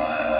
my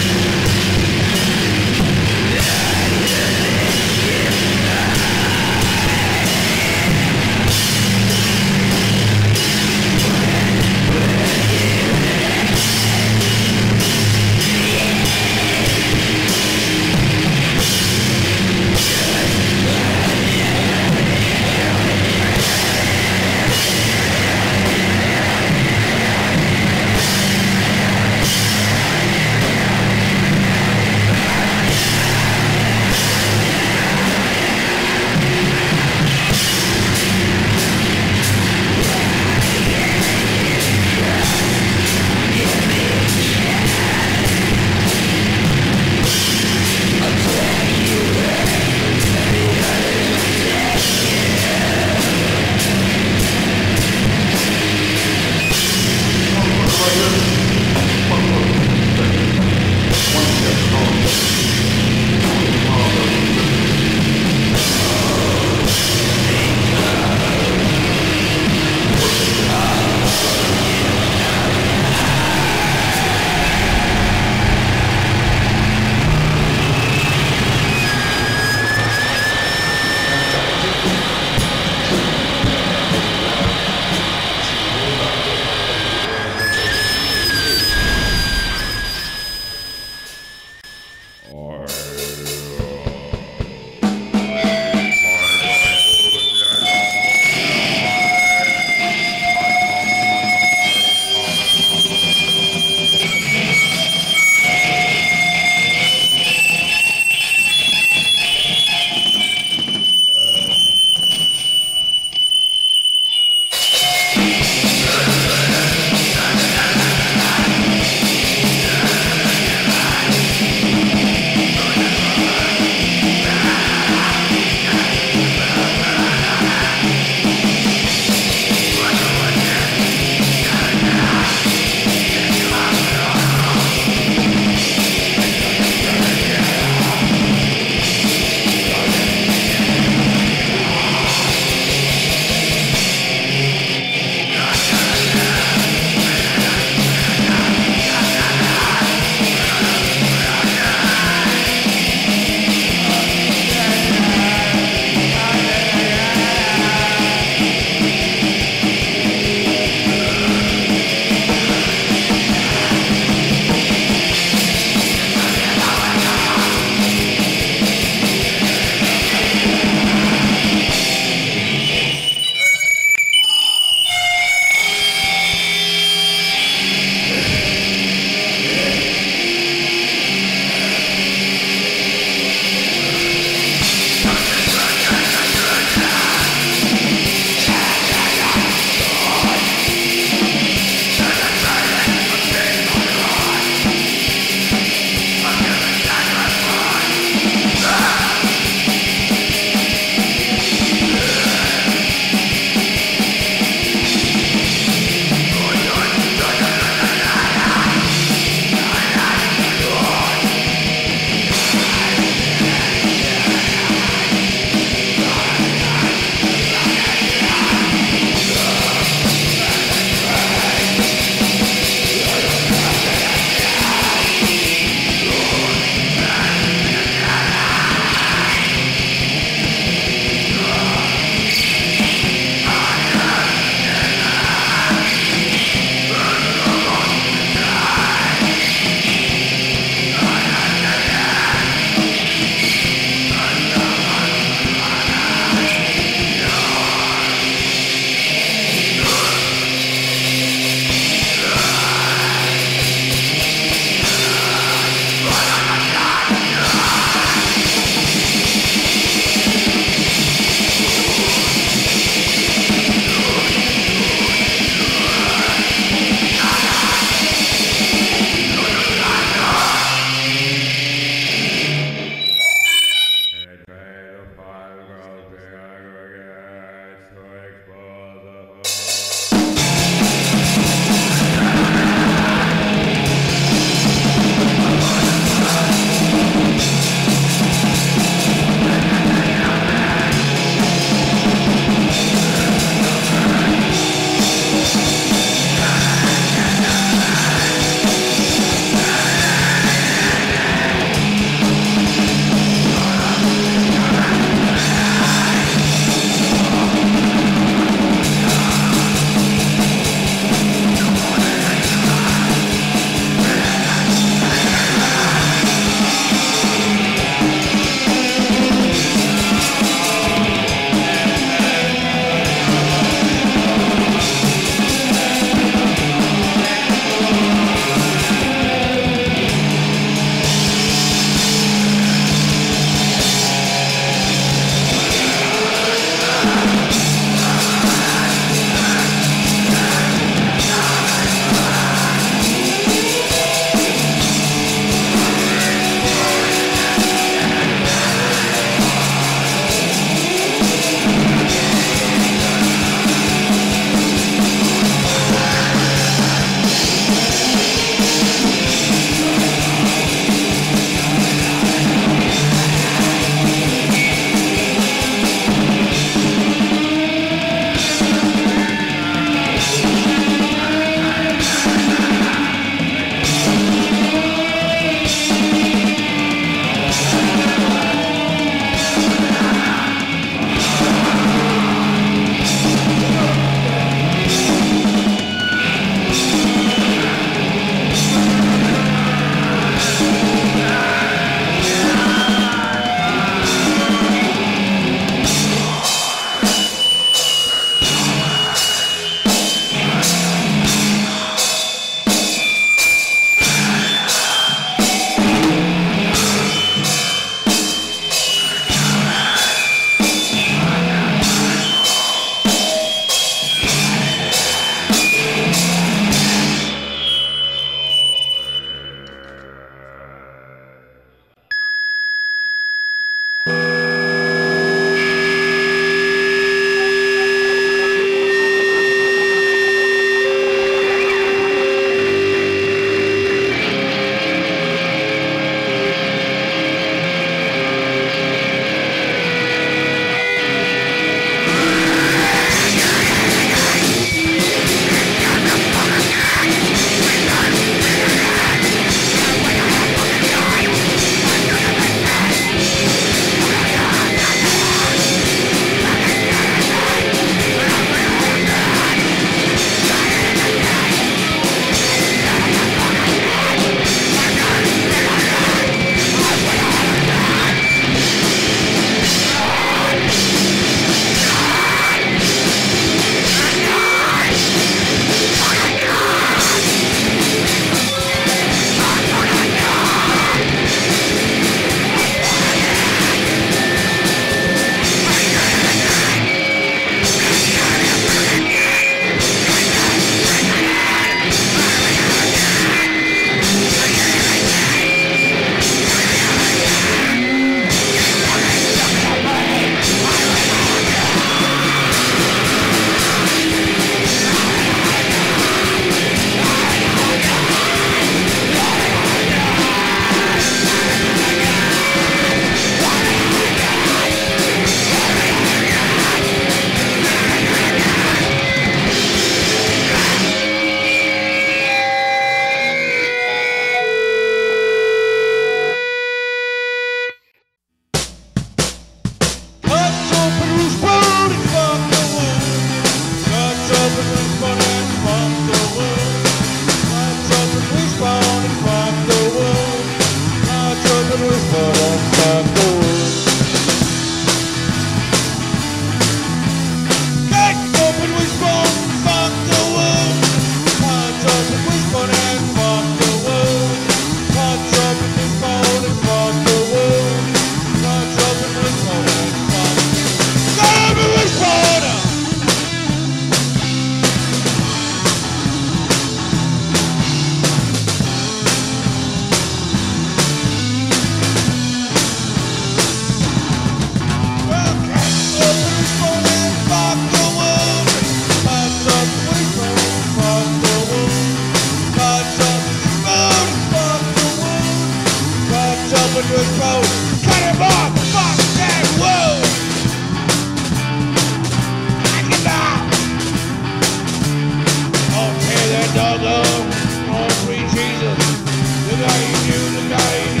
you tonight.